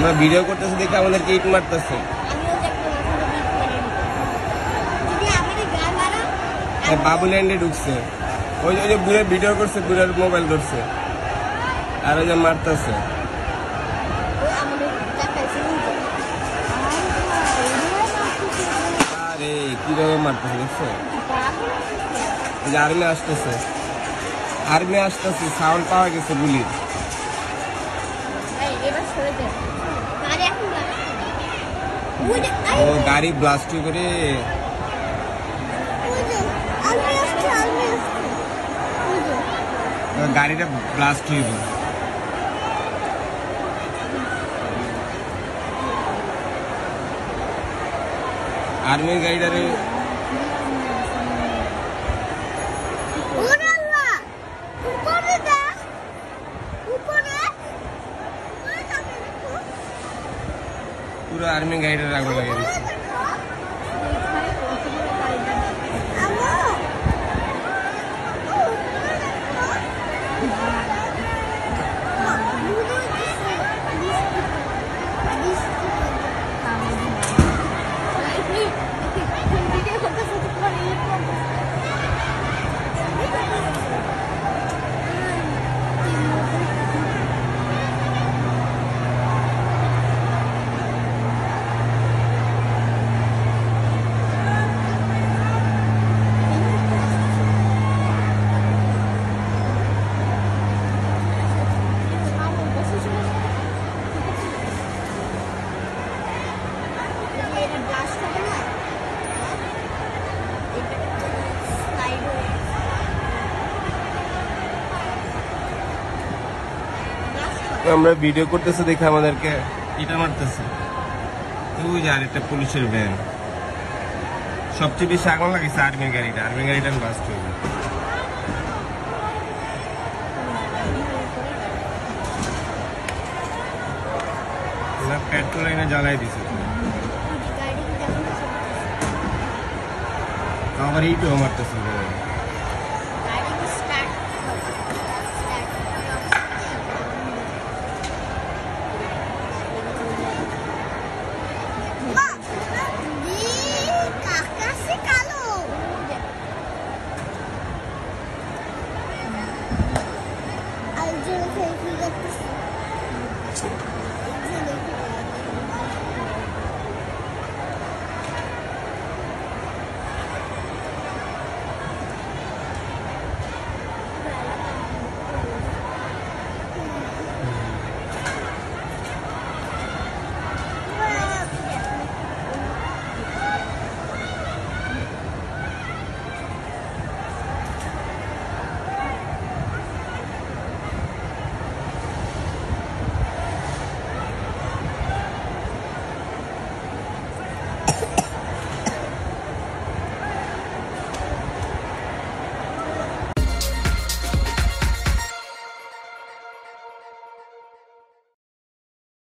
আমরা ভিডিও করতেছি দেখে আমাদেরকে ইট মারতেছে। মারা? বাবুল্যান্ডে ঢুকছে। ওই যে- বুড়ে ভিডিও করছে বুড়ার মোবাইল ধরছে। আর ওই যে মারতেছে। আরে কীভাবে মারতেছে দেখছ? আর্মি আসতেছে। আর্মি আসতেছে সাউন্ড পাওয়া গেছে গুলির। ও গাড়ি ব্লাস্ট করে গাড়িটা ব্লাস্ট হয়ে গেল আর্মির গাড়িটারে পুরো আর্মি গাড়িটারে আগুন লাগিয়ে দিচ্ছে আমরা ভিডিও করতেছে দেখে আমাদেরকে ইটা মারতেছে। তুই আর একটা পুলিশের ভ্যান সবচেয়ে বেশি আগুন লাগিয়েছে আর্মির গাড়িটা। আর্মির গাড়িটা ব্লাস্ট হয়ে পেট্রোল এনে জ্বালাই দিছে। আবার ইটও মারতেছে। です。